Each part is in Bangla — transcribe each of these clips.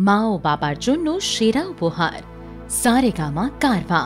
মা ও বাবার জন্য সেরা উপহার সারেগামা কারভা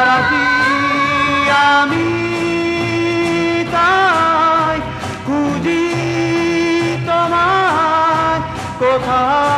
সারা আমি তাই খুঁজি তোমায় কোথায়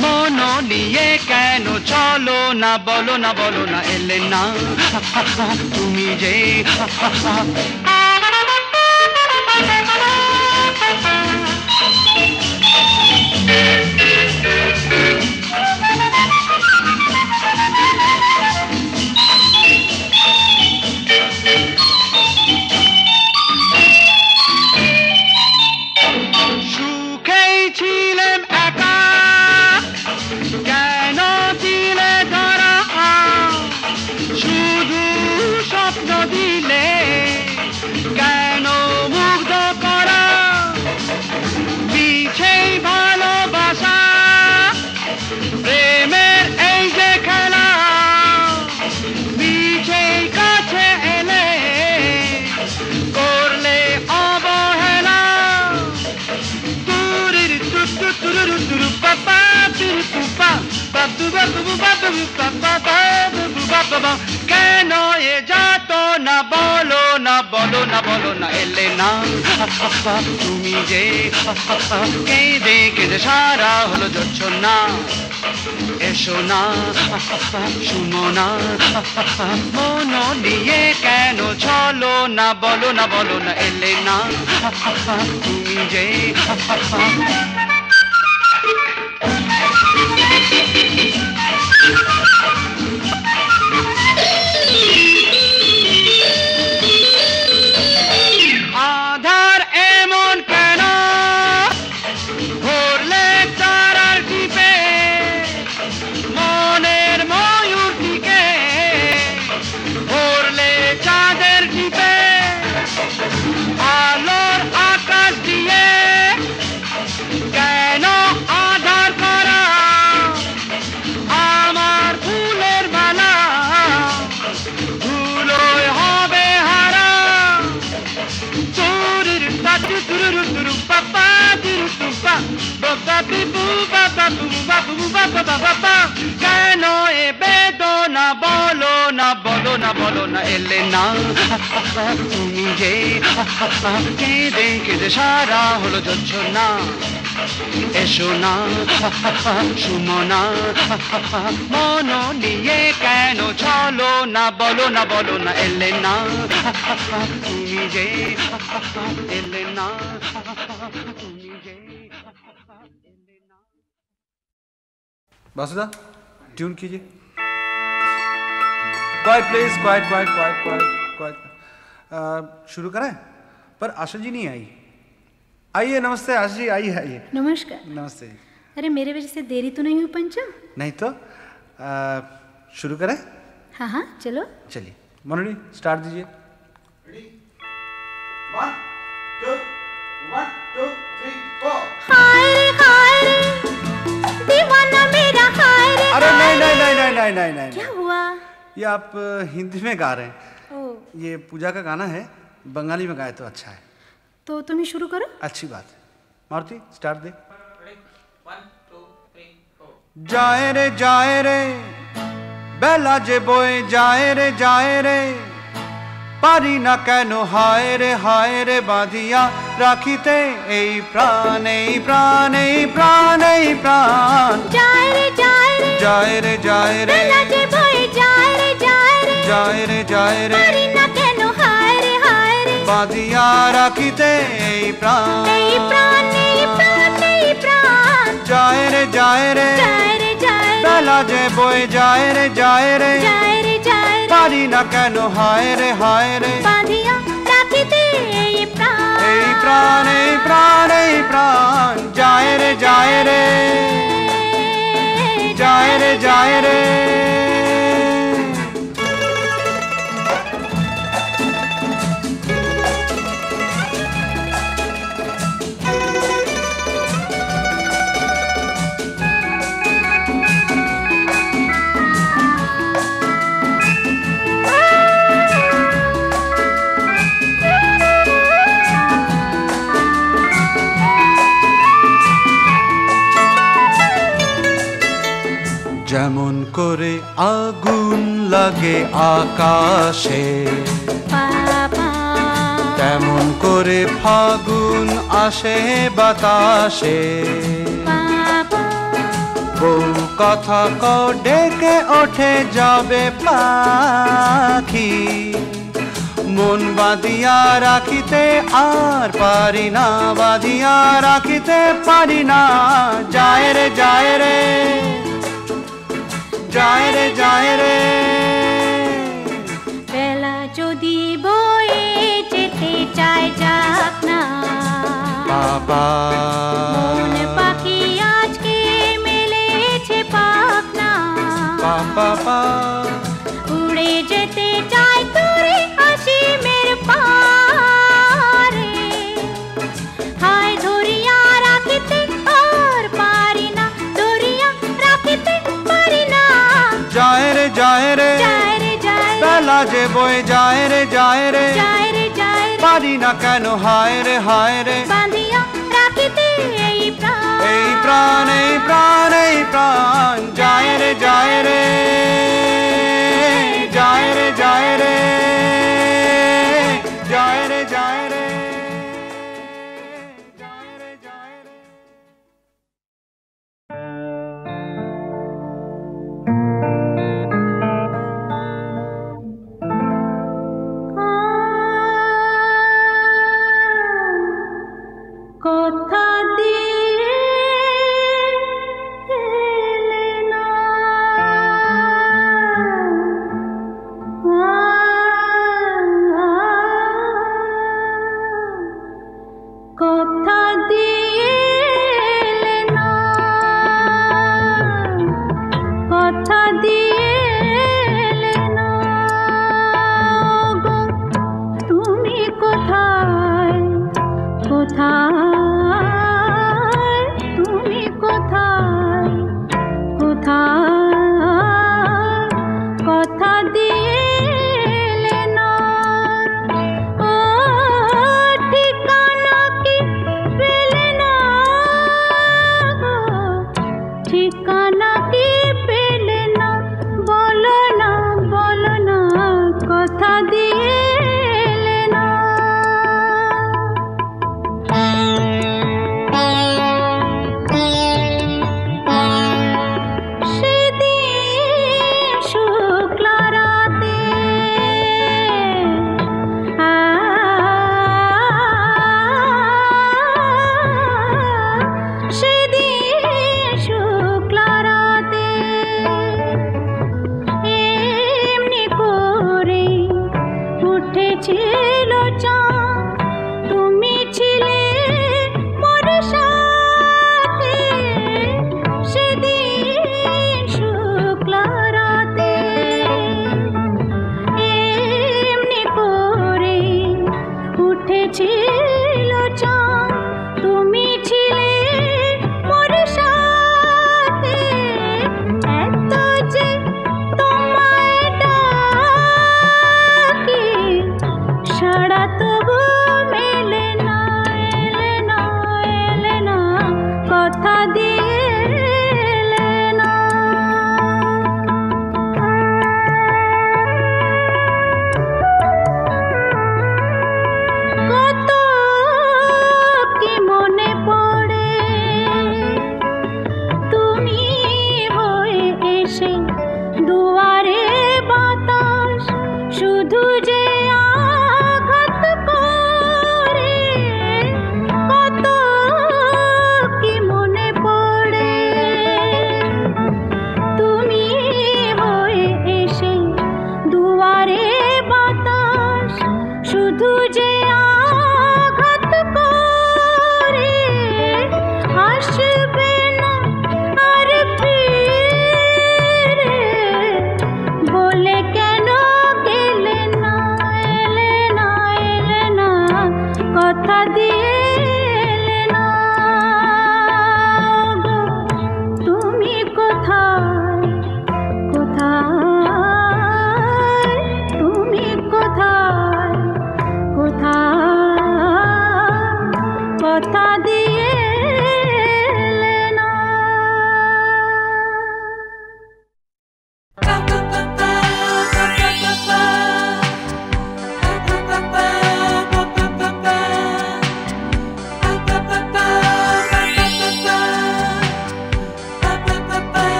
মন নিয়ে কেন চলো না? বলো না বলো না এলে না তুমি যে বলো না এলে না তুমি যে কেঁদে কেঁদে সারা হলো যাচ্ছ না এসো না, শুনো না। মন নিয়ে কেন চলো না? বলো না বলো না এলে না তুমি যে ba. কেন এ বেদনা? বলো না বলো না বলো না এলে না তুমি যে কেঁদে কেঁদে সারা হলো যাচ্ছ না এসো না, শুনো না, মন নিয়ে কেন চলো না, বলো না বলো না এলে না তুমি যে এলে না बासुदा ट्यून कीजिए। Quiet please quiet quiet quiet quiet quiet शुरू करें? पर आशा जी नहीं आई। आइए नमस्ते आशा जी आइए आइए। नमस्कार। नमस्ते। अरे मेरे वजह से देरी तो नहीं हुई पंचम नहीं तो? आ, शुरू करें? हाँ हाँ चलो। चलिए मनोरी स्टार्ट दीजिए। One, two, one, two, three, four. हाय रे हाय। रे दीवाना मेरा हाय रे अरे नहीं नहीं नहीं नहीं नहीं नहीं नहीं। क्या हुआ? ये आप हिंदी में गा रहे हैं। ये पूजा का गाना है बंगाली में गाए तो अच्छा है। तो तुम ही शुरू करो। अच्छी बात है। मारुति स्टार्ट दे। जाए रे जाए रे बेला जे बोए जाए रे जाए रे। পারি না কেন হায় রে হায় রে বাঁধিয়া রাখিতে এই প্রাণ এই প্রাণ এই প্রাণ এই প্রাণ যায় রে যায় রে যায় রে যায় রে বেলা যে বয়ে যায় রে যায় রে যায় রে যায় রে পারি না কেন হায় রে হায় রে বাঁধিয়া রাখিতে এই প্রাণ এই প্রাণ এই প্রাণ এই প্রাণ যায় রে যায় রে যায় রে যায় রে বেলা যে বয়ে যায় রে যায় রে যায় রে যায় রে পারি না কেন হায় রে হায় রে বাঁধিয়া রাখিতে এই প্রাণ এই প্রাণ এই প্রাণ এই প্রাণ যায় রে যায় রে যায় রে যায় রে আগুন লাগে আকাশে। তেমন করে ফাগুন আসে বাতাসে। বউ কথা ক ডেকে ওঠে যাবে পাখি। মন বাঁধিয়া রাখিতে আর পারি না বাঁধিয়া রাখিতে পারি না। যায় রে যায় রে। যায় রে যায় রে। বেলা যদি বয়ে যেতে চায় যাক না। বাবা। মন পাখি আজকে মেলেছে পাক না বাবা। উড়ে যেতে চায় जाए रे बेला जे बोए जाए रे जाए रे পারি না কেন হায় রে হায় রে এই প্রাণ এই প্রাণ এই প্রাণ যায় রে যায় রে যায় রে যায় রে যায় রে যায় রে thank you কথা 他。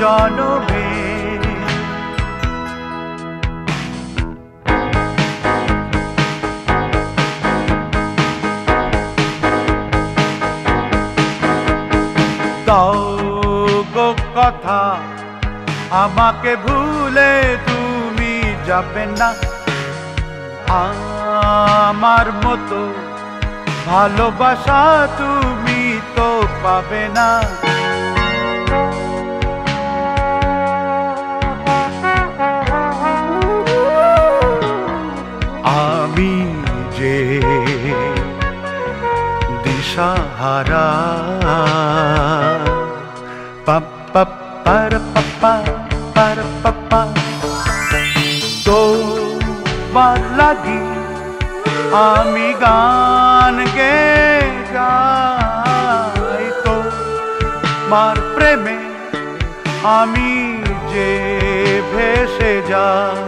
জনবে তো কথা, আমাকে ভুলে তুমি যাবে না। আমার মতো ভালোবাসা তুমি তো পাবে না। আমি যে দিশাহারা পাপ্পা পার পাপ্পা পার পাপ্পা তোমার লাগি আমি গান গে গাই তো। মার প্রেমে আমি যে ভেসে যায়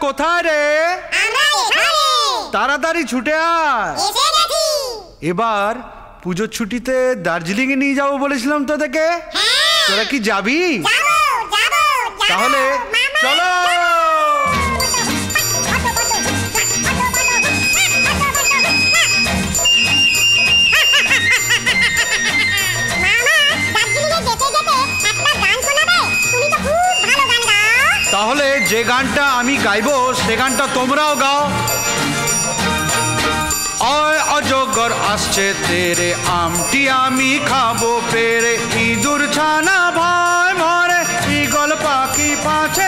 কোথায় রে? তাড়াতাড়ি ছুটে আয়। এবার পুজোর ছুটিতে দার্জিলিং এ নিয়ে যাব বলেছিলাম তোদেরকে। হ্যাঁ। তোরা কি যাবি। তাহলে যে গানটা আমি গাইব, সে গানটা তোমরাও গাও। অয় অজগর আসছে তেরে, আমটি আমি খাব পেরে। ইঁদুর ছানা ভয় মরে ইগল পাখি পাছে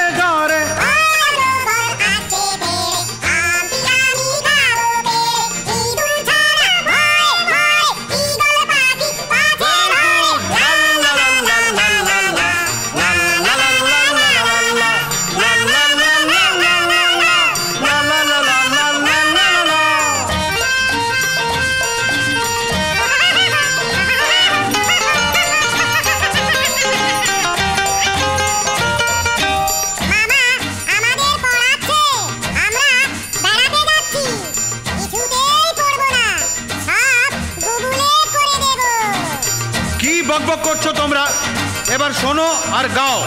আর গাও।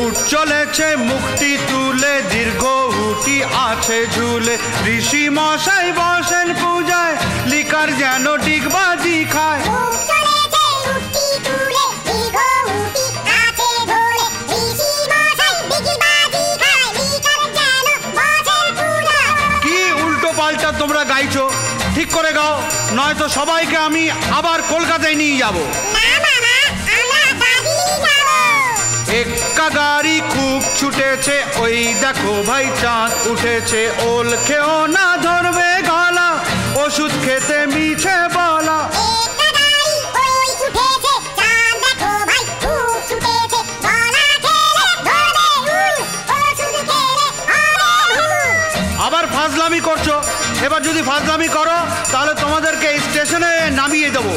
উঠ চলেছে মুক্তি তুলে দীর্ঘ উটি আছে ঝুলে। ঋষি মশাই বসেন পূজায় লিকার যেন ডিগবাজি খায়। কি উল্টো পাল্টা তোমরা গাইছো? ঠিক করে গাও নয়তো সবাইকে আমি আবার কলকাতায় নিয়ে যাব। এক্কা গাড়ি খুব ছুটেছে। ওই দেখো ভাই চাঁদ উঠেছে। ওল খেও না ধরবে গলা। ওষুধ খেতে মিছে বলা। আবার ফাজলামি করছ। এবার যদি ফাজলামি করো তাহলে তোমাদেরকে স্টেশনে নামিয়ে দেবো।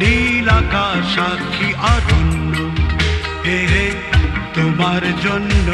নীল আকাশ সাক্ষী আরণ্য। হে তোমার জন্য।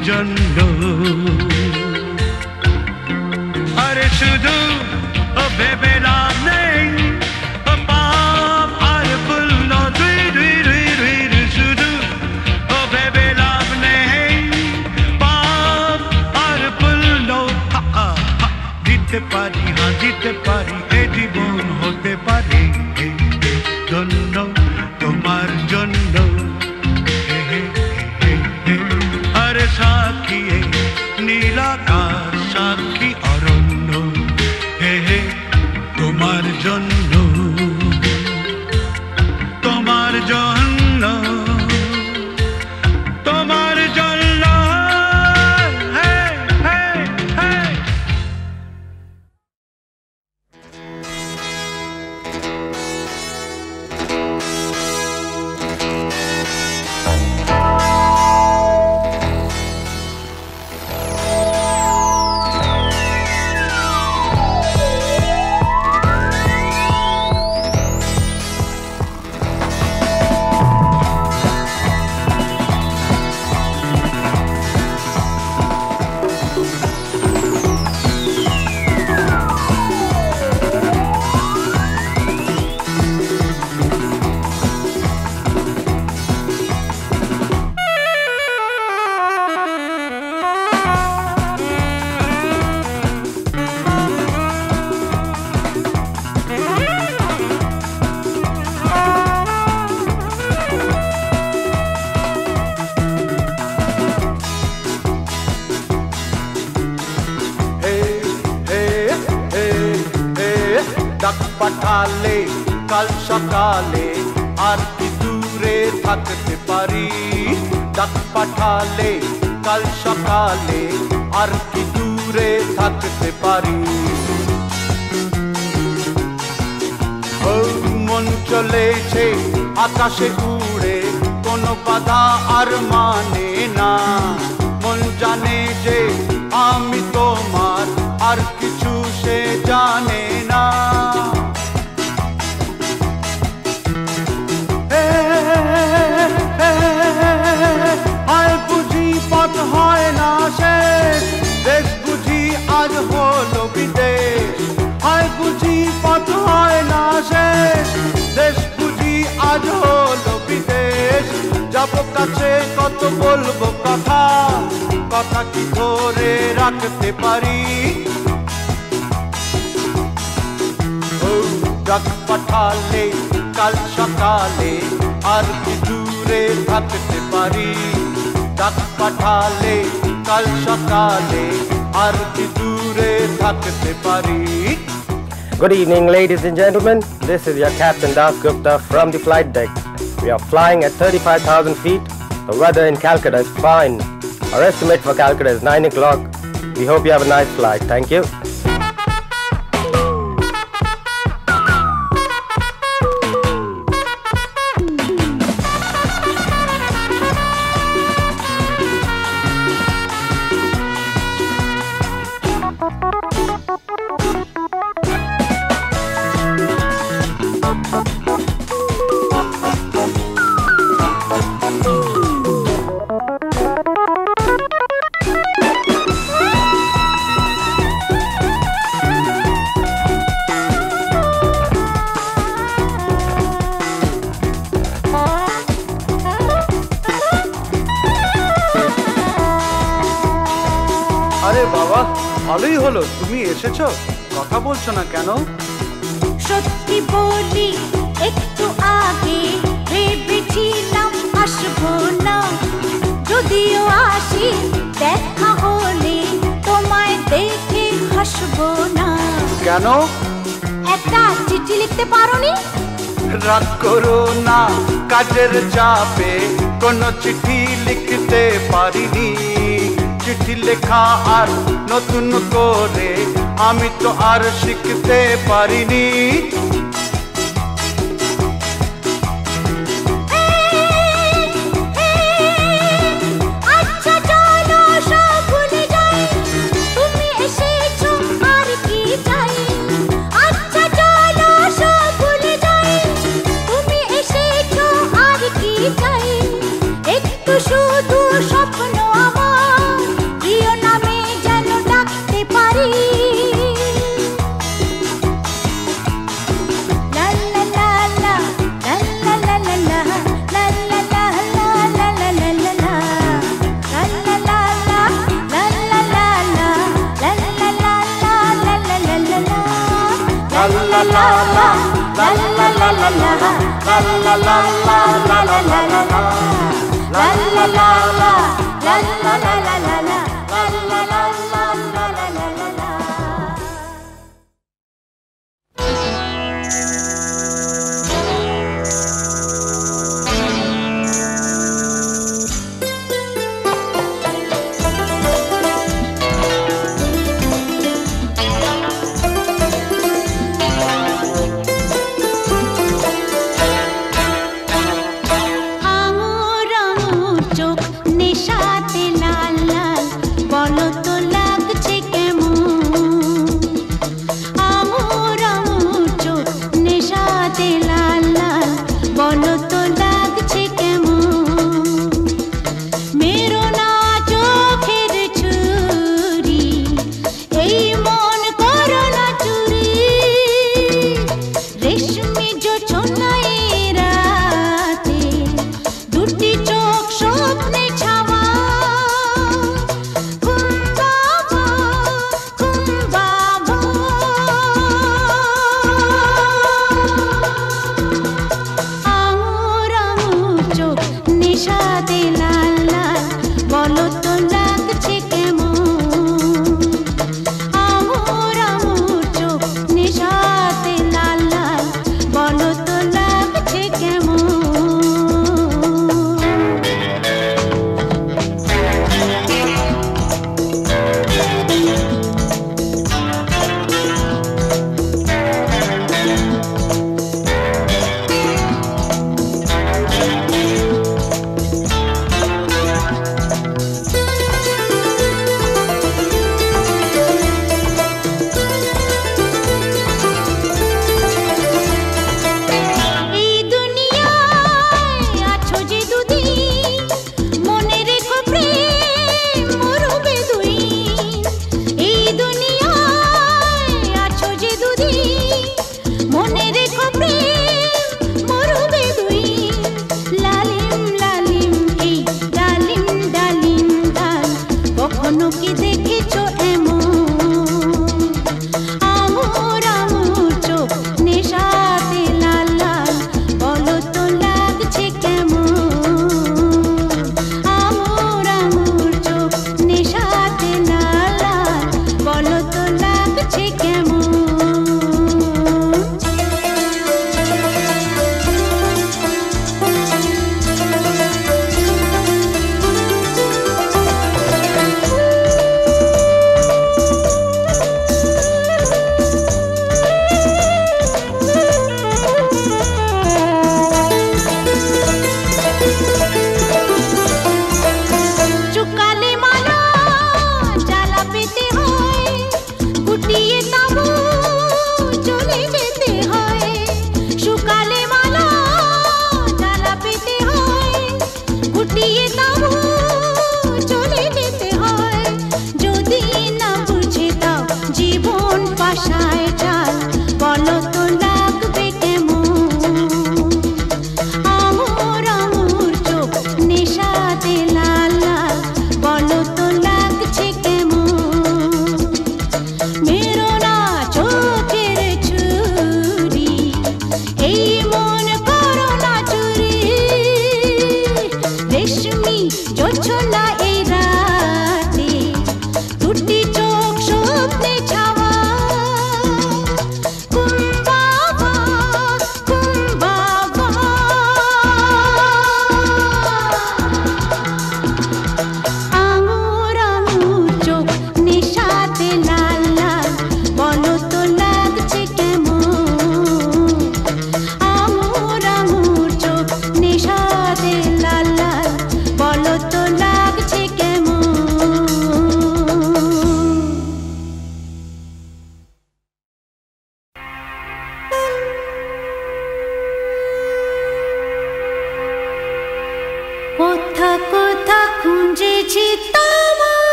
জন্য Good evening, ladies and gentlemen. This is your Captain Das Gupta from the flight deck. We are flying at 35,000 feet. The weather in Calcutta is fine. Our estimate for Calcutta is 9 o'clock. We hope you have a nice flight. Thank you. কি লিখতে পারোনি? রাগ করো না, কাজের চাপে কোনো চিঠি লিখতে পারিনি। চিঠি লেখা আর নতুন করে আমি তো আর শিখতে পারিনি। la la la la la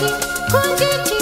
こんにちは。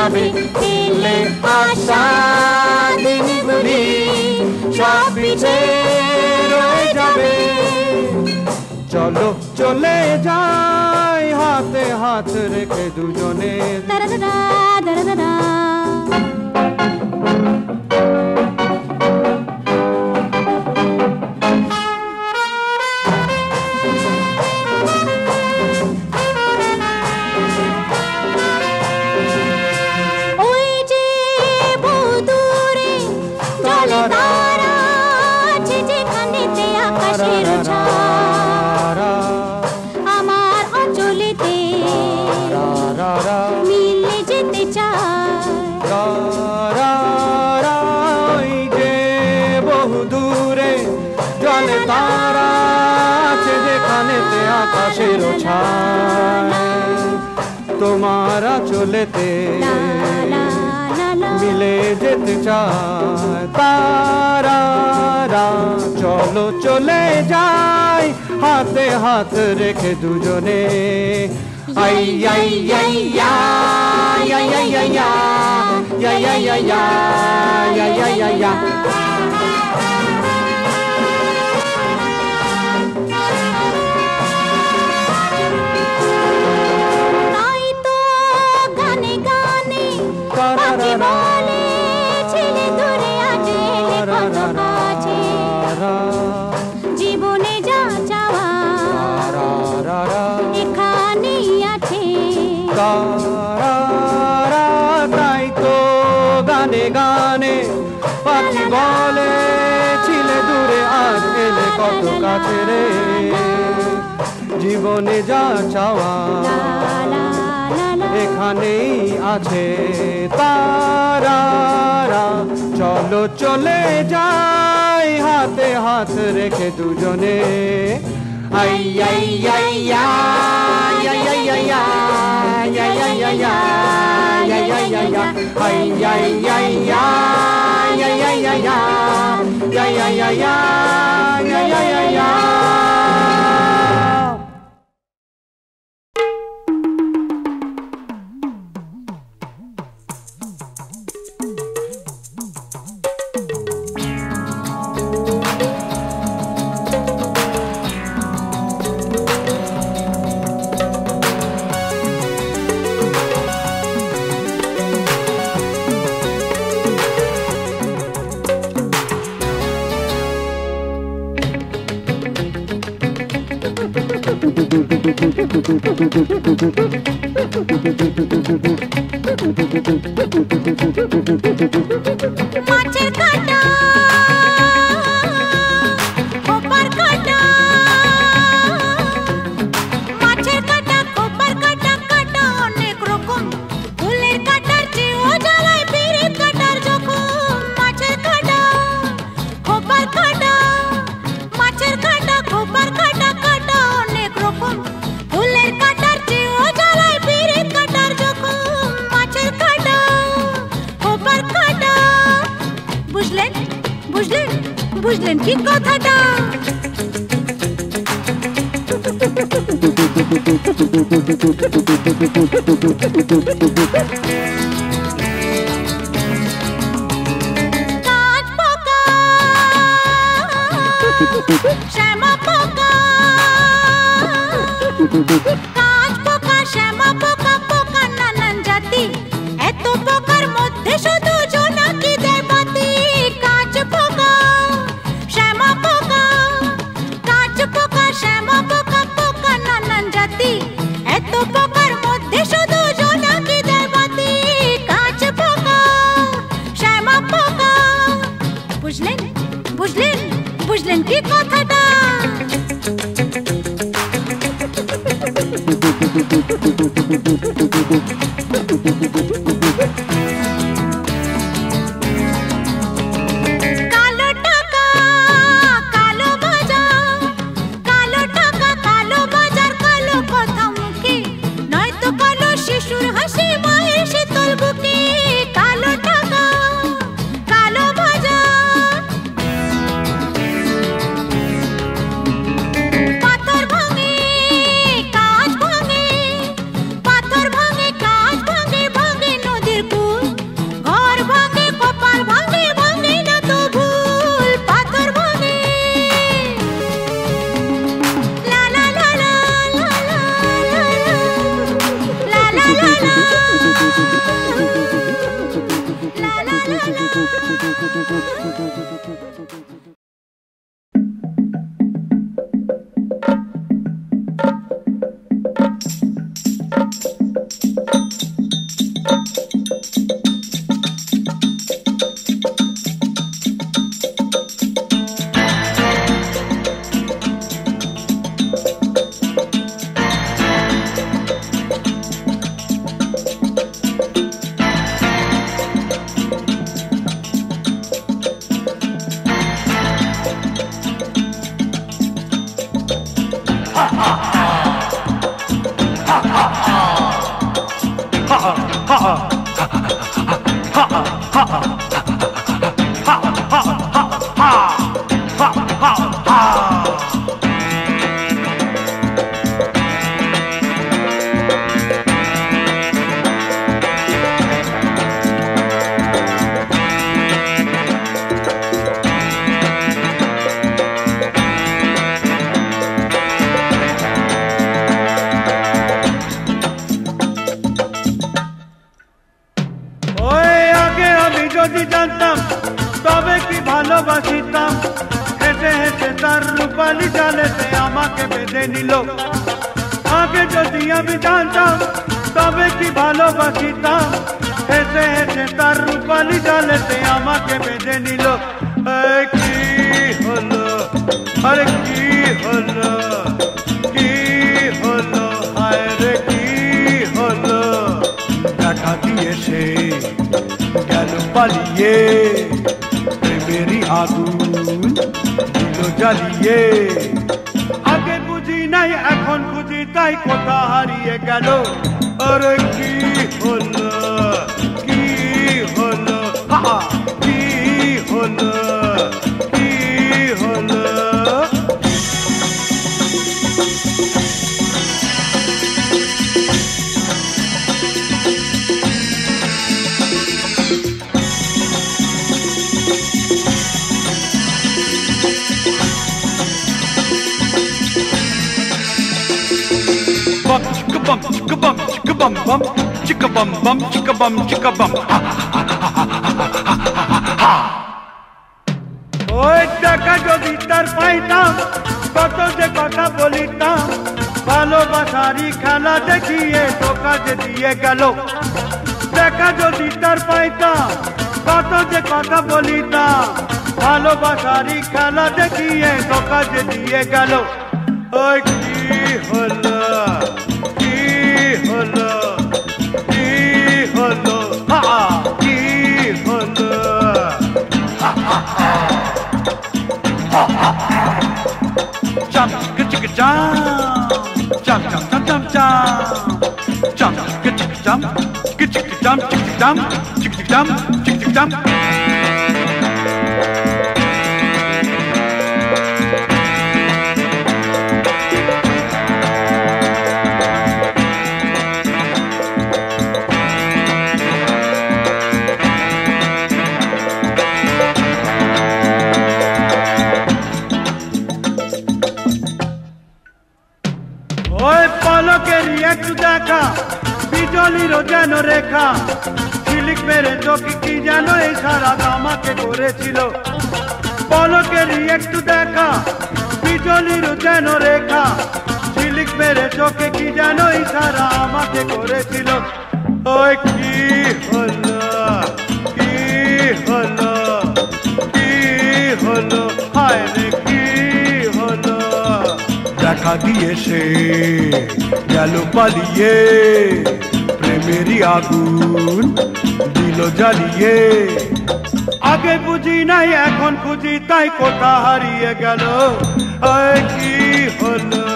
যাবে দিলে আশা দিনগুলি সব যাবে। চলো, চলে যাই, হাতে হাত রেখে দুজনে। দাদা দাদা ওই আমার অঞ্চলেতে মিলে যেতে চায় ওই যে বহু দূরে জলে তারা আছে যেখানেতে আকাশের ছায় তোমার চলেতে মিলে যেতে চায় তারা চলো চলে যাই হাতে হাত রেখে দুজনে আই আই আই আই আই আই আই আই আই আই আই আই আই আই আই জীবনে যা চাওয়া এখানেই আছে। তাই তো গানে গানে পাখি বলে ছিলে দূরে আজ এলে কত কাছে রে? জীবনে যা চাওয়া এখানেই আছে। তারা চলো চলে যাই হাতে হাত রেখে দুজনে আই আই আই আই আই আই আই আই আই আই আই আই আই আই আই আই Thank you. কথাটা শ্যামা পোকা খেলা দেখিয়ে টকা যে দিয়ে গেল দেশে গেল পালিয়ে, প্রেমেরই আগুন দিল জ্বালিয়ে। আগে বুঝি নাই, এখন বুঝি তাই কোথা হারিয়ে গেল। কি হলো?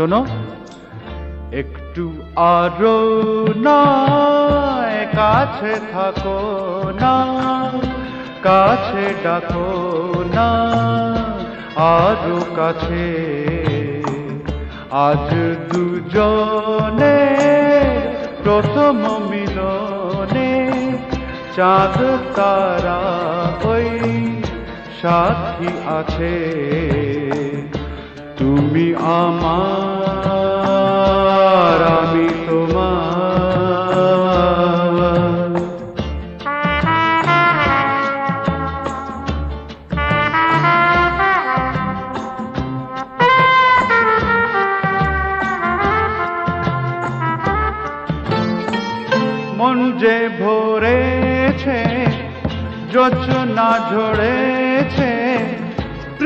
শোনো। একটু আরও না কাছে থাকো না, কাছে ডাকো না, আরও কাছে। আজ দুজনে প্রথম মিলনে চাঁদ তারা ওই সাথী আছে। তুমি আমার আমি তোমার। মন যে ভরেছে যোচনা ঝরে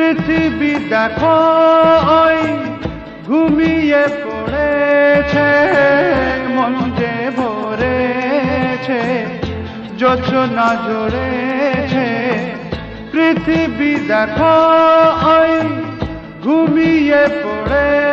পৃথিবী দেখো, ওই ঘুমিয়ে পড়েছে, মন যে ভরেছে যোচনা জড়েছে পৃথিবী দেখো, ওই ঘুমিয়ে পড়ে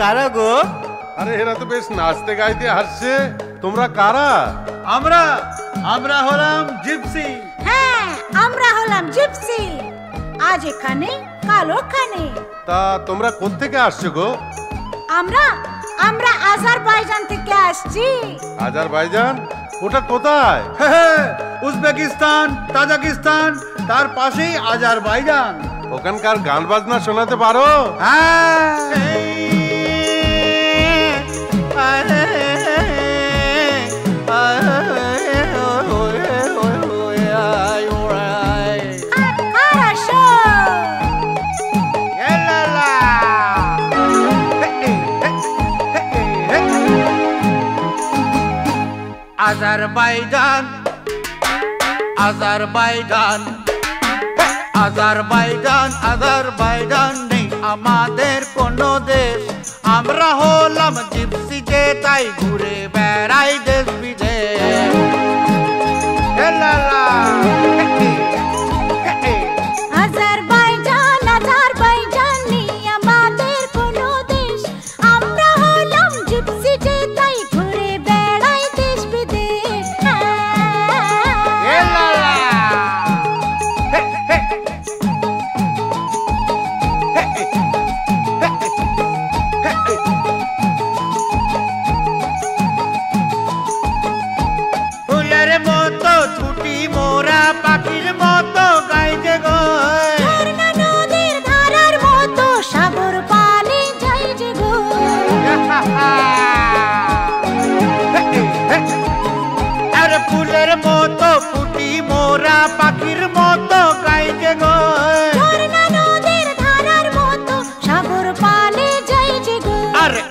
কারা গো? আরে এরা তো বেশ নাচতে গাইতে আসছে। তোমরা কারা? আমরা আমরা হলাম জিপসি। হ্যাঁ আমরা হলাম জিপসি। আজ এখানে কাল ওখানে। তা তোমরা কোত্থেকে আসছো গো? আমরা আমরা আজারবাইজান থেকে আসছি। আজারবাইজান? ওটা কোথায়? উজবেকিস্তান তাজাকিস্তান তার পাশেই আজারবাইজান। ওখানকার গান বাজনা শোনাতে পারো? হ্যাঁ। আজারবাইজান আজারবাইজান আজারবাইজান আজারবাইজান নেই আমাদের কোনো দেশ। আমরা হলাম জিপসি যে তাই ঘুরে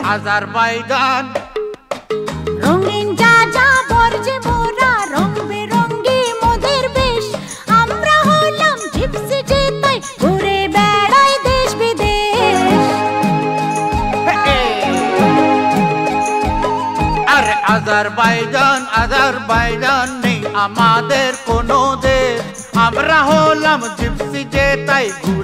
আরে আজারবাইজান রঙিন যা যা বর্জে মোরা রং বেরঙ্গি মোদের বেশ। আমরা হলাম জিপসি যে তাই ঘুরে বেড়াই দেশ বিদেশ। আরে আজারবাইজান আজারবাইজান নেই আমাদের কোনো দেশ। আমরা হলাম জিপসি যে তাই ঘুরে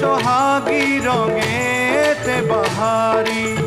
সোহাগী রঙেতে বাহারি।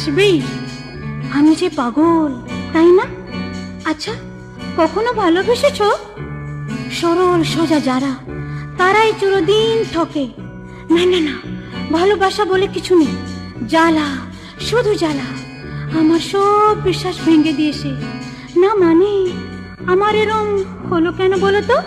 হাসবেই আমি যে পাগল, তাই না? আচ্ছা কখনো ভালোবেসেছ? সরল, সোজা যারা, তারাই চিরদিন ঠকে। না না না, ভালোবাসা বলে কিছু নেই। জ্বালা, শুধু জ্বালা। আমার সব বিশ্বাস ভেঙে দিয়েছে। না মানে আমার এরম হলো কেন বলো তো?